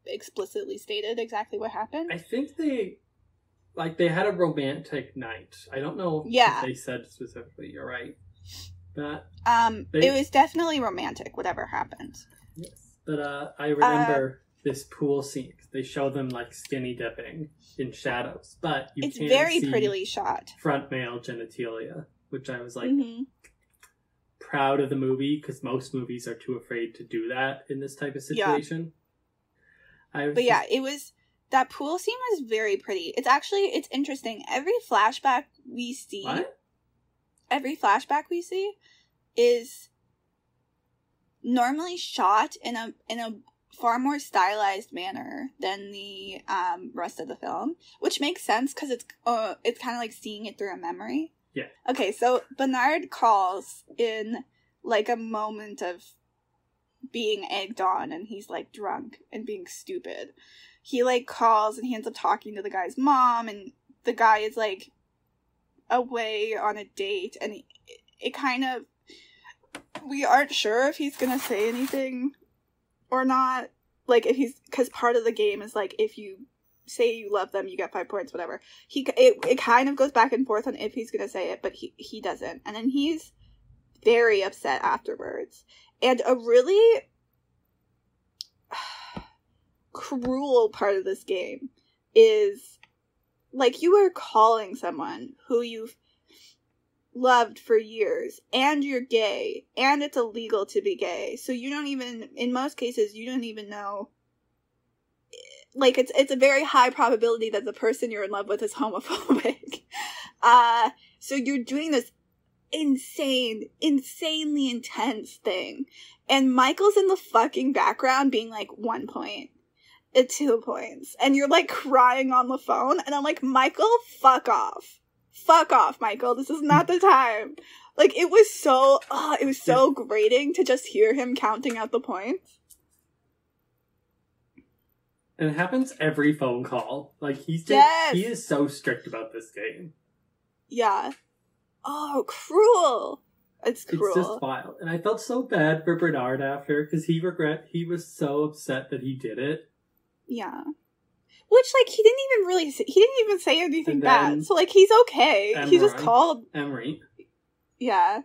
explicitly stated exactly what happened. I think they like they had a romantic night. I don't know Yeah. if they said specifically, you're right. But um They- it was definitely romantic whatever happened yes. But uh I remember this pool scene. They show them like skinny dipping in shadows. But you it's can't very prettily shot front male genitalia, which I was like Mhm. proud of the movie because most movies are too afraid to do that in this type of Yeah. situation. I was but yeah just- it was that pool scene was very pretty it's actually it's interesting every flashback we see what? every flashback we see is normally shot in a in a far more stylized manner than the um, rest of the film, which makes sense because it's uh, it's kind of like seeing it through a memory. Yeah. Okay, so Bernard calls in like a moment of being egged on, and he's like drunk and being stupid. He like calls and he ends up talking to the guy's mom, and the guy is like away on a date, and it, it kind of we aren't sure if he's gonna say anything or not. Like if he's because part of the game is like if you say you love them, you get five points, whatever. He it it kind of goes back and forth on if he's gonna say it, but he he doesn't, and then he's very upset afterwards. And a really cruel part of this game is like you are calling someone who you've loved for years and you're gay and it's illegal to be gay. So you don't even in most cases you don't even know like it's it's a very high probability that the person you're in love with is homophobic. Uh so you're doing this insane insanely intense thing. And michael's in the fucking background being like one point at two points and you're like crying on the phone and i'm like michael fuck off fuck off michael this is not the time like it was so oh, it was so grating to just hear him counting out the points And it happens every phone call. Like he's just, Yes. he is so strict about this game. yeah oh cruel it's It's just vile. And I felt so bad for Bernard after because he regret he was so upset that he did it. Yeah which like he didn't even really say, he didn't even say anything bad so like he's okay he just called Emory. yeah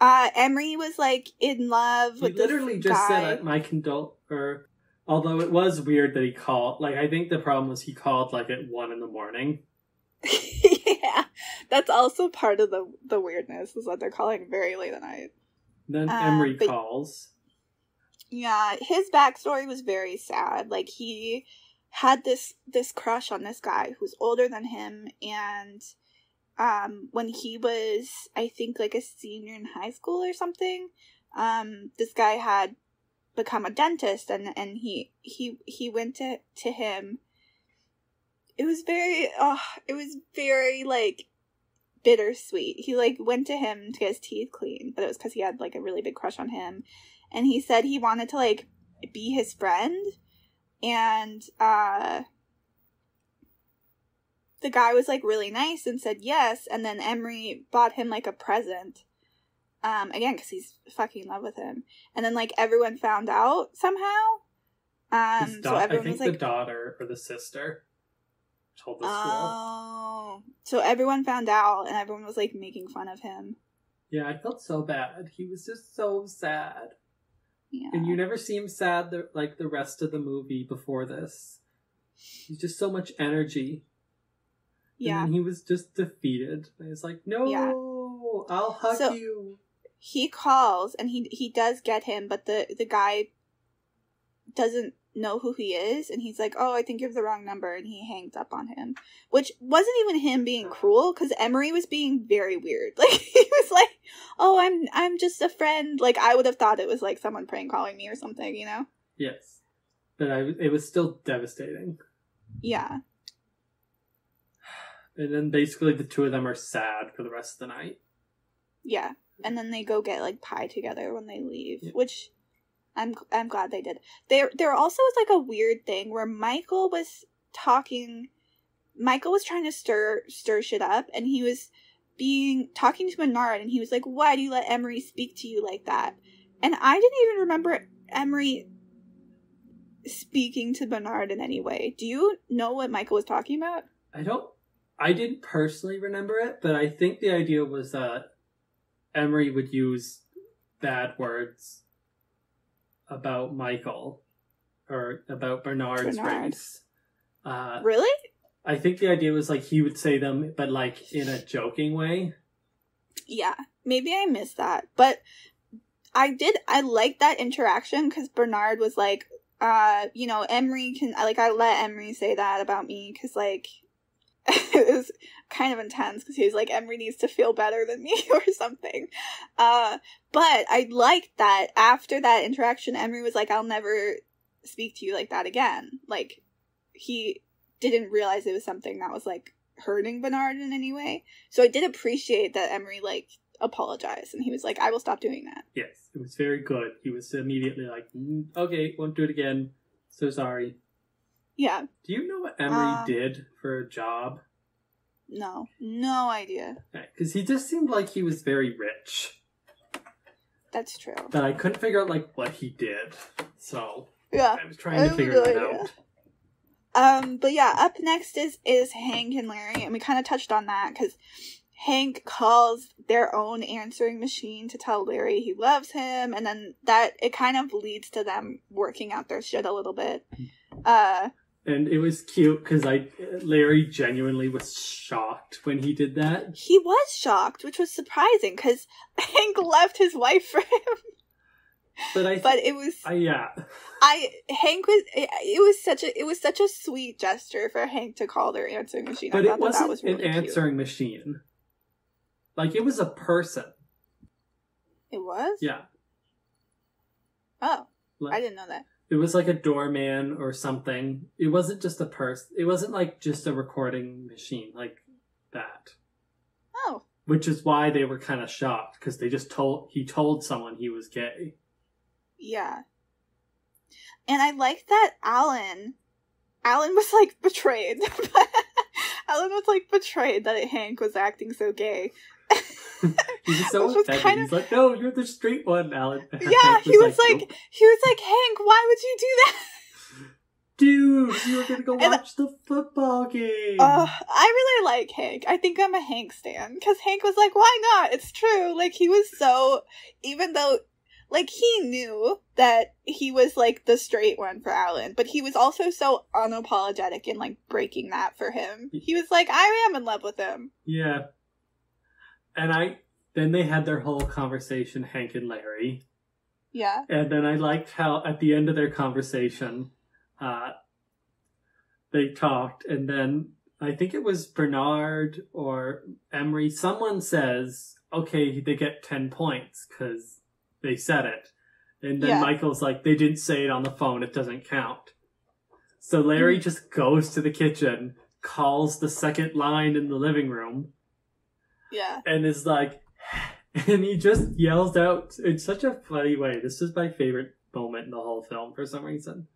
uh emory was like in love He with this literally just guy. said my condol or although it was weird that he called like I think the problem was he called like at one in the morning. yeah, that's also part of the the weirdness is that they're calling very late at night. Then Uh, Emory but- calls. Yeah, his backstory was very sad. Like he had this this crush on this guy who's older than him, and um, when he was, I think, like a senior in high school or something, um, this guy had become a dentist and and he he he went to to him. It was very oh it was very like bittersweet. He like went to him to get his teeth cleaned but it was because he had like a really big crush on him and he said he wanted to like be his friend and uh the guy was like really nice and said yes and then emory bought him like a present um again because he's fucking in love with him and then like everyone found out somehow um so da- I everyone think was like the daughter or the sister told the school. oh so everyone found out and everyone was like making fun of him Yeah, I felt so bad. He was just so sad. Yeah And you never see him sad the, like the rest of the movie before this. He's just so much energy. yeah And he was just defeated. And it's like, no, Yeah. I'll hug So- you. he calls and he he does get him but the the guy doesn't know who he is and he's like oh i think you have the wrong number and he hangs up on him which wasn't even him being cruel because emory was being very weird like he was like oh i'm i'm just a friend like i would have thought it was like someone prank calling me or something you know Yes. But I, it was still devastating. yeah And then basically the two of them are sad for the rest of the night. yeah and then they go get like pie together when they leave Yeah. which i'm i'm glad they did there there also was like a weird thing where michael was talking michael was trying to stir stir shit up and he was being talking to bernard and he was like why do you let emory speak to you like that and i didn't even remember emory speaking to bernard in any way do you know what michael was talking about I don't. I didn't personally remember it, but I think the idea was that Emory would use bad words about Michael or about Bernard's Bernard. race. Uh, really I think the idea was like he would say them, but like in a joking way. Yeah, maybe I missed that, but I did. I liked that interaction because Bernard was like, uh, you know, Emory can like I let Emory say that about me because like it was kind of intense because he was like Emory needs to feel better than me or something. Uh, but I liked that after that interaction, Emory was like, I'll never speak to you like that again. Like he didn't realize it was something that was like hurting Bernard in any way. So I did appreciate that Emory like apologized and he was like, I will stop doing that. Yes, it was very good. He was immediately like, "Mm, "Okay, won't do it again. So sorry." Yeah. Do you know what Emory Um, did for a job? No. No idea. Because he just seemed like he was very rich. That's true. but I couldn't figure out like what he did. So Yeah. I was trying I to figure that idea. out. Um, but yeah, up next is is Hank and Larry, and we kind of touched on that because Hank calls their own answering machine to tell Larry he loves him, and then that it kind of leads to them working out their shit a little bit. Uh, And it was cute because I Larry genuinely was shocked when he did that. he was shocked, which was surprising because Hank left his wife for him. But I, But it was I yeah, I Hank was it, it was such a it was such a sweet gesture for Hank to call their answering machine. but I it thought that, wasn't that was really an cute. answering machine. Like it was a person. It was. Yeah, Oh, like, I didn't know that. it was like a doorman or something. It wasn't just a person. It wasn't like just a recording machine like that. Oh, Which is why they were kind of shocked because they just told he told someone he was gay. Yeah. And I like that Alan. Alan was like betrayed. Alan was like betrayed that Hank was acting so gay. He was so offended. kinda- He's like, "No, you're the straight one, Alan." Yeah, Hank he was like, "Nope." he was like, Hank, why would you do that? "Dude, you were gonna go And- watch the football game." Uh, I really like Hank. I think I'm a Hank stan because Hank was like, "Why not? It's true." Like he was so, even though, like he knew that he was like the straight one for Alan, but he was also so unapologetic in like breaking that for him. He was like, "I am in love with him." yeah, and I then they had their whole conversation, Hank and Larry, Yeah, and then I liked how at the end of their conversation, uh, they talked, and then I think it was Bernard or Emory. Someone says, "Okay, they get ten points because they said it," And then Yeah. Michael's like, they didn't say it on the phone, it doesn't count. So Larry Mm. just goes to the kitchen, calls the second line in the living room, Yeah. and is like, and he just yells out in such a funny way. This is my favorite moment in the whole film for some reason.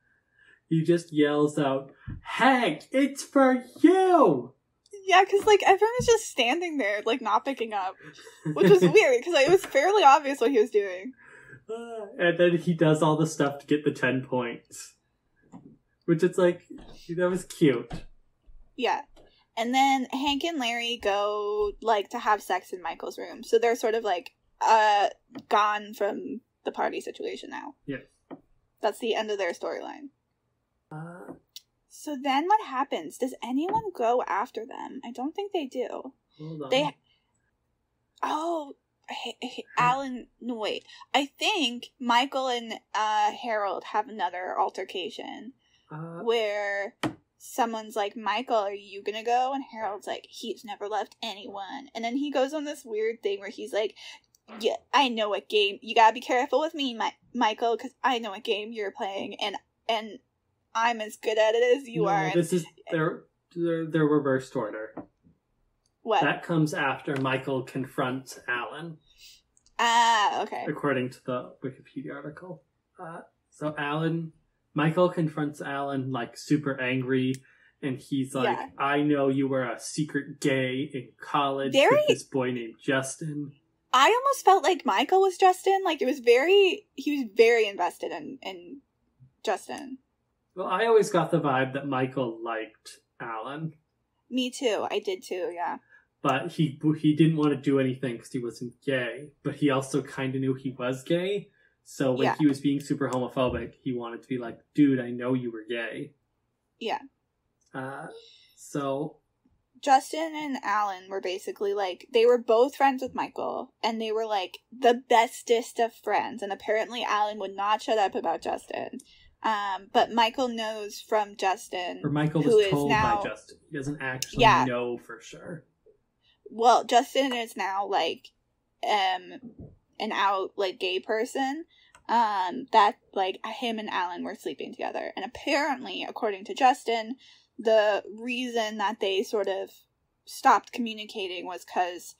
He just yells out, Hank, it's for you! Yeah, because like everyone was just standing there, like not picking up, which was weird because like, it was fairly obvious what he was doing. Uh, and then he does all the stuff to get the 10 points. Which it's like, that was cute. Yeah. And then Hank and Larry go like to have sex in Michael's room. So they're sort of like uh gone from the party situation now. Yeah. That's the end of their storyline. Uh, So then what happens? Does anyone go after them? I don't think they do. hold on. They Oh, H- H- Alan, no wait. I think Michael and uh Harold have another altercation Uh, where someone's like, Michael, are you gonna go? And Harold's like, he's never left anyone. And then he goes on this weird thing where he's like, yeah, I know what game. You gotta be careful with me, My- Michael, because I know what game you're playing, and and I'm as good at it as you no, are. This is their, their, their reversed order. what? That comes after Michael confronts Alan, ah, okay. according to the Wikipedia article. Uh, so Alan, Michael confronts Alan like super angry, and he's like, Yeah. "I know you were a secret gay in college Very- with this boy named Justin." I almost felt like Michael was Justin. Like it was very, he was very invested in in Justin. Well, I always got the vibe that Michael liked Alan, Me too. I did too. Yeah. but he he didn't want to do anything because he wasn't gay. But he also kind of knew he was gay. So when Yeah. he was being super homophobic, he wanted to be like, "Dude, I know you were gay." Yeah. Uh, so Justin and Alan were basically like they were both friends with Michael and they were like the bestest of friends and apparently Alan would not shut up about Justin. Um but Michael knows from Justin or Michael who was is told now- by Justin. He doesn't actually Yeah. know for sure. well Justin is now like um an out like gay person um that like him and Alan were sleeping together and apparently according to Justin the reason that they sort of stopped communicating was cuz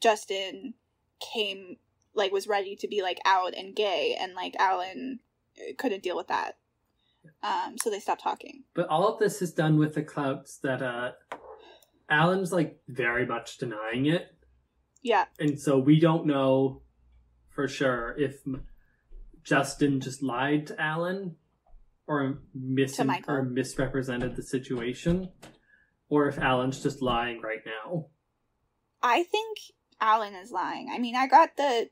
Justin came like was ready to be like out and gay and like Alan couldn't deal with that um so they stopped talking But all of this is done with the clouts that uh, Alan's like very much denying it. yeah and so we don't know for sure if Justin just lied to Alan or mis- or misrepresented the situation, or if Alan's just lying right now. I think Alan is lying. I mean, I got the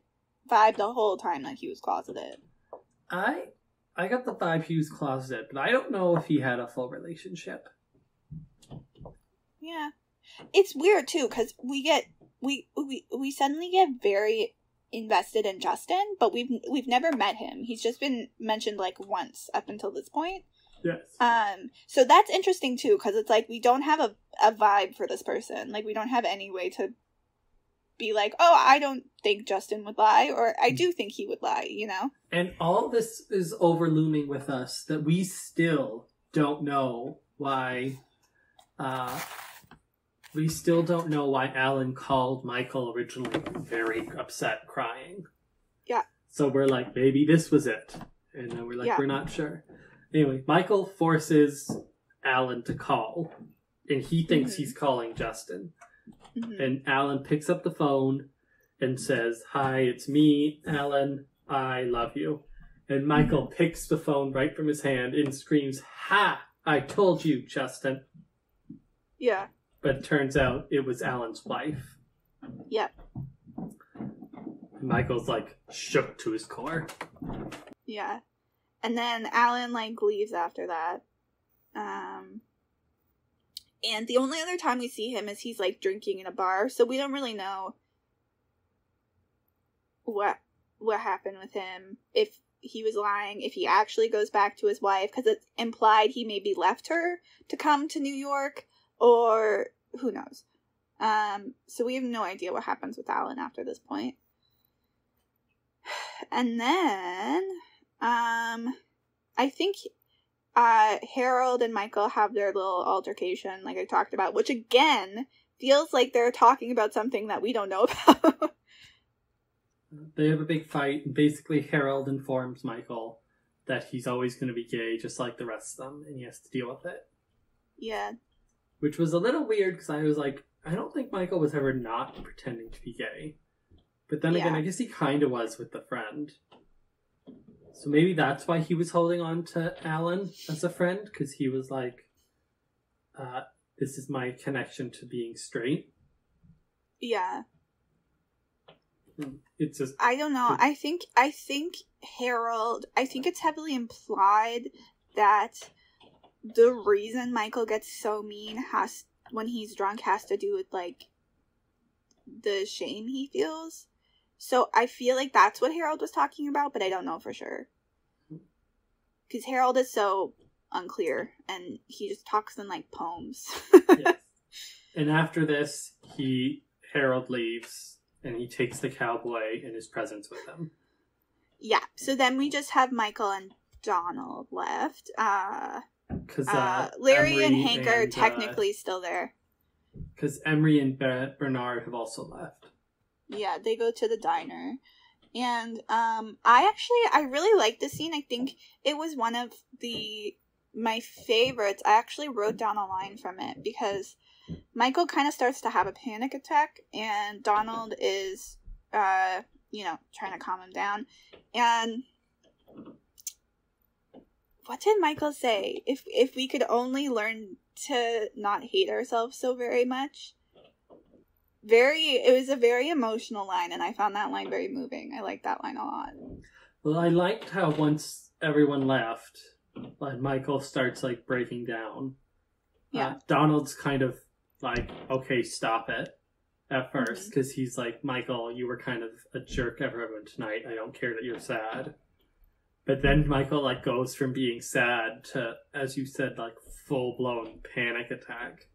vibe the whole time that he was closeted. I I got the vibe he was closeted, but I don't know if he had a full relationship. Yeah. It's weird too cuz we get we we we suddenly get very invested in Justin, but we've we've never met him. He's just been mentioned like once up until this point. Yes. Um so that's interesting too cuz it's like we don't have a a vibe for this person. Like we don't have any way to be like, "Oh, I don't think Justin would lie," or "I do think he would lie," you know? And all this is overlooming with us that we still don't know why. Uh, we still don't know why Alan called Michael originally very upset, crying. Yeah. So we're like, maybe this was it. And then we're like, Yeah. we're not sure. Anyway, Michael forces Alan to call, and he thinks Mhm. he's calling Justin. Mhm. And Alan picks up the phone and says, Hi, it's me, Alan. I love you. And Michael picks the phone right from his hand and screams, Ha! I told you, Justin. Yeah. But it turns out it was Alan's wife. Yep. Michael's like shook to his core. Yeah. And then Alan like leaves after that. Um and the only other time we see him is he's like drinking in a bar, so we don't really know what what happened with him. If he was lying, if he actually goes back to his wife because it's implied he maybe left her to come to New York or who knows. Um so we have no idea what happens with Alan after this point. And then Um, I think uh Harold and Michael have their little altercation, like I talked about, which again feels like they're talking about something that we don't know about. They have a big fight, and basically Harold informs Michael that he's always going to be gay, just like the rest of them, and he has to deal with it. yeah, Which was a little weird because I was like, I don't think Michael was ever not pretending to be gay. But then again, I guess he kind of was with the friend. So maybe that's why he was holding on to Alan as a friend because he was like, uh, "This is my connection to being straight." yeah. It's just I don't know. I think I think Harold. I think it's heavily implied that the reason Michael gets so mean has when he's drunk has to do with like the shame he feels. So I feel like that's what Harold was talking about, but I don't know for sure. Because Harold is so unclear, and he just talks in like poems. yes. And after this, he Harold leaves and he takes the cowboy and his presents with him. yeah. So then we just have Michael and Donald left. Uh, Because uh, uh, Larry and Emory Hank are and, uh, technically still there. because Emory and Bernard have also left. Yeah, they go to the diner. And um I actually I really like the scene. I think it was one of the my favorites. I actually wrote down a line from it because Michael kind of starts to have a panic attack and Donald is uh you know, trying to calm him down. And what did Michael say? If if we could only learn to not hate ourselves so very much very it was a very emotional line and i found that line very moving i like that line a lot Well, I liked how once everyone left, like Michael starts like breaking down. Yeah. Uh, Donald's kind of like, okay, stop it at first Mhm. because he's like, Michael, you were kind of a jerk everyone tonight. I don't care that you're sad. But then Michael like goes from being sad to, as you said, like full blown panic attack.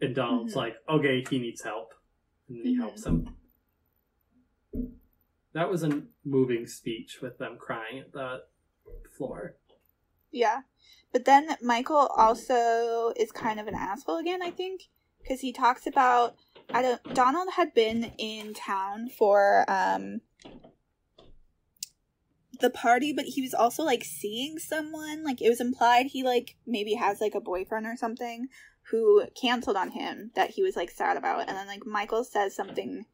And Donald's Mhm. like, okay, he needs help. And he Mhm. helps him. That was a moving speech with them crying at the floor. yeah but then michael also is kind of an asshole again i think because he talks about i don't donald had been in town for um the party but he was also like seeing someone like it was implied he like maybe has like a boyfriend or something who canceled on him that he was like sad about. And then like michael says something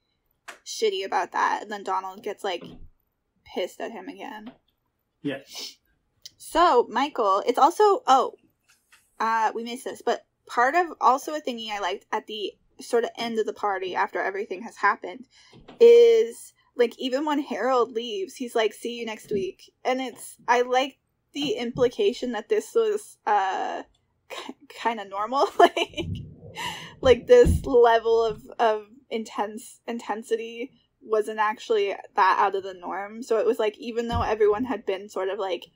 shitty about that and then donald gets like pissed at him again. Yeah. so michael it's also oh uh we missed this but part of also a thingy i liked at the sort of end of the party after everything has happened is like even when harold leaves he's like see you next week. And it's i like the implication that this was uh kind of normal like like this level of of intense intensity wasn't actually that out of the norm. So it was like even though everyone had been sort of like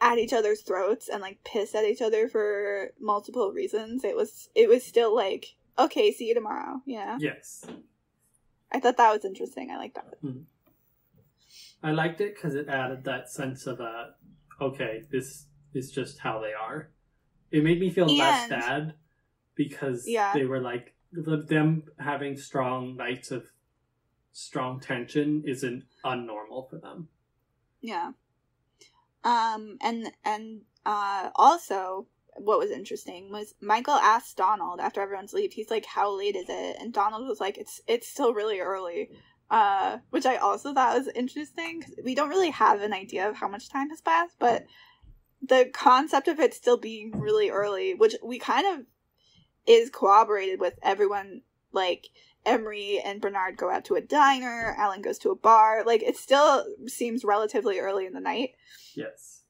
at each other's throats and like pissed at each other for multiple reasons it was it was still like okay see you tomorrow you know? Yes. i thought that was interesting. I like that. I liked it because it added that sense of, uh, okay, this is just how they are. It made me feel less And- sad because Yeah. they were like, them having strong nights of strong tension isn't unnormal for them. Yeah. Um and and uh also what was interesting was Michael asked Donald after everyone's leave, he's like, How late is it? And Donald was like, It's it's still really early. Uh which I also thought was interesting because we don't really have an idea of how much time has passed, but the concept of it still being really early, which we kind of is corroborated with everyone like Emory and Bernard go out to a diner, Alan goes to a bar. Like it still seems relatively early in the night. Yes.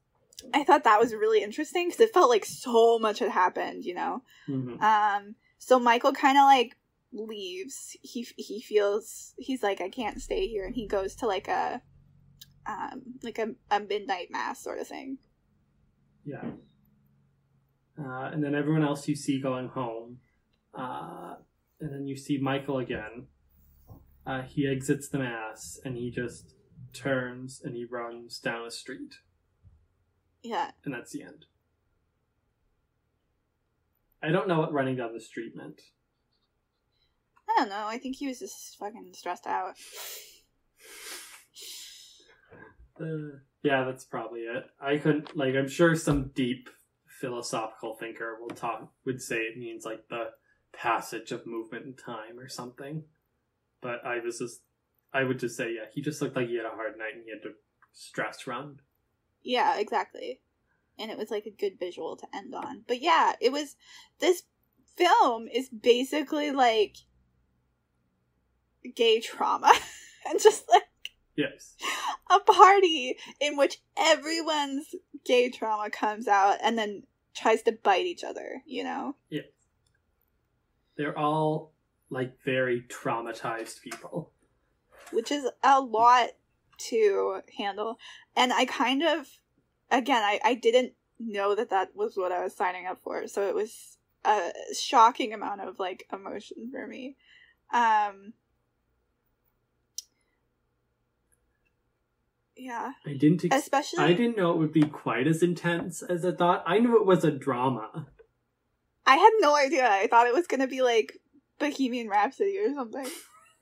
I thought that was really interesting because it felt like so much had happened, you know. hmm Um, so Michael kind of like leaves. He he feels he's like I can't stay here, and he goes to like a um like a, a midnight mass sort of thing. Yeah. Uh, and then everyone else you see going home. Uh, and then you see Michael again. Uh, he exits the mass and he just turns and he runs down a street, Yeah. and that's the end. I don't know what running down the street meant. I don't know. I think he was just fucking stressed out. Uh, yeah, that's probably it. I couldn't like. I'm sure some deep philosophical thinker will talk would say it means like the passage of movement in time or something. But I was just, I would just say, yeah, he just looked like he had a hard night and he had to stress run. Yeah, exactly. And it was like a good visual to end on. But yeah, it was this film is basically like gay trauma. and just like Yes. a party in which everyone's gay trauma comes out and then tries to bite each other, you know? Yes. They're all like very traumatized people. which is a lot to handle. And I kind of, again, I, I didn't know that that was what I was signing up for. So it was a shocking amount of like emotion for me. Um, yeah, I didn't. Ex- especially I didn't know it would be quite as intense as I thought. I knew it was a drama. I had no idea. I thought it was gonna be like Bohemian Rhapsody or something.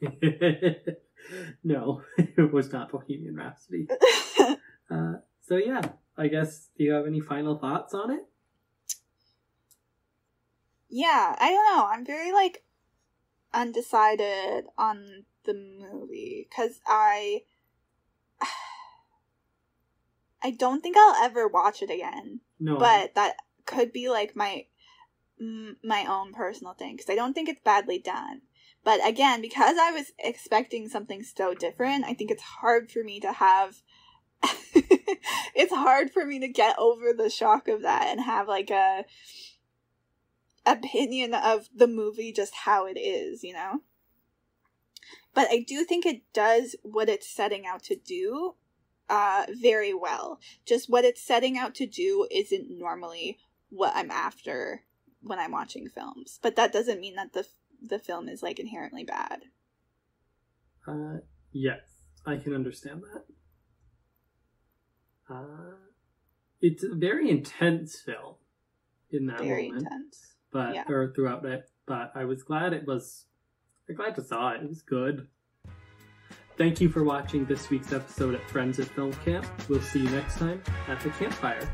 no, it was not Bohemian Rhapsody. Uh, so yeah, I guess. Do you have any final thoughts on it? yeah, I don't know. I'm very like undecided on the movie because I I don't think I'll ever watch it again. No, But that could be like my my own personal thing because I don't think it's badly done. But again, because I was expecting something so different, I think it's hard for me to have. it's hard for me to get over the shock of that and have like a opinion of the movie just how it is, you know? But I do think it does what it's setting out to do uh very well. Just what it's setting out to do isn't normally what I'm after when I'm watching films. But that doesn't mean that the the film is like inherently bad. Uh, yes, I can understand that. Uh, it's a very intense film in that very moment, intense. but yeah. or throughout it. But I was glad it was. I'm glad I saw it. It was good. Thank you for watching this week's episode at Friends at Film Camp. We'll see you next time at the campfire.